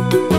Música